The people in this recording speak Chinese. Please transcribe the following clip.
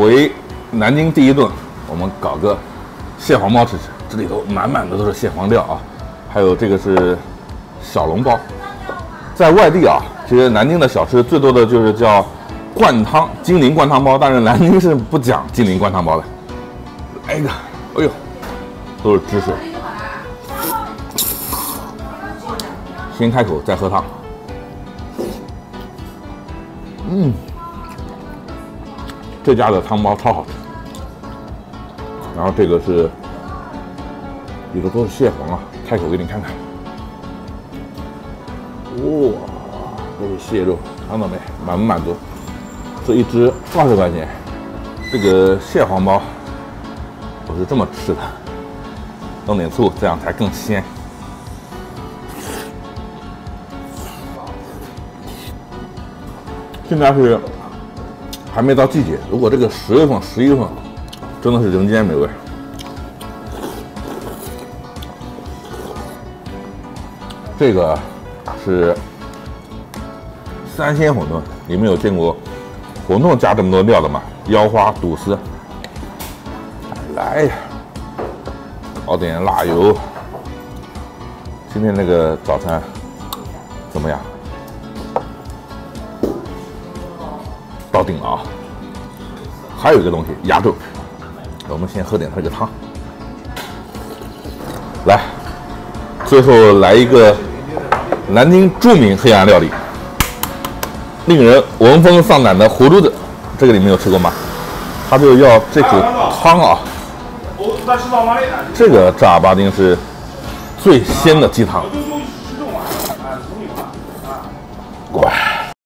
回南京第一顿，我们搞个蟹黄包吃吃。这里头满满的都是蟹黄料啊，还有这个是小笼包。在外地啊，其实南京的小吃最多的就是叫灌汤金陵灌汤包，但是南京是不讲金陵灌汤包的。来一个，哎呦，都是汁水。先开口再喝汤。嗯，这家的汤包超好吃。然后这个是。里头都是蟹黄啊！开口给你看看，哇，都是蟹肉，看到没？满不满足？这一只二十块钱，这个蟹黄包我是这么吃的，弄点醋，这样才更鲜。现在是还没到季节，如果这个十月份、十一月份，真的是人间美味。这个是三鲜馄饨，你们有见过馄饨加这么多料的吗？腰花、肚丝，来，熬点辣油。今天那个早餐怎么样？到顶了啊！还有一个东西，鸭肉。我们先喝点这个汤。来，最后来一个。南京著名黑暗料理，令人闻风丧胆的糊珠子，这个你们有吃过吗？他就要这口汤啊！这个正儿八经是最鲜的鸡汤，乖。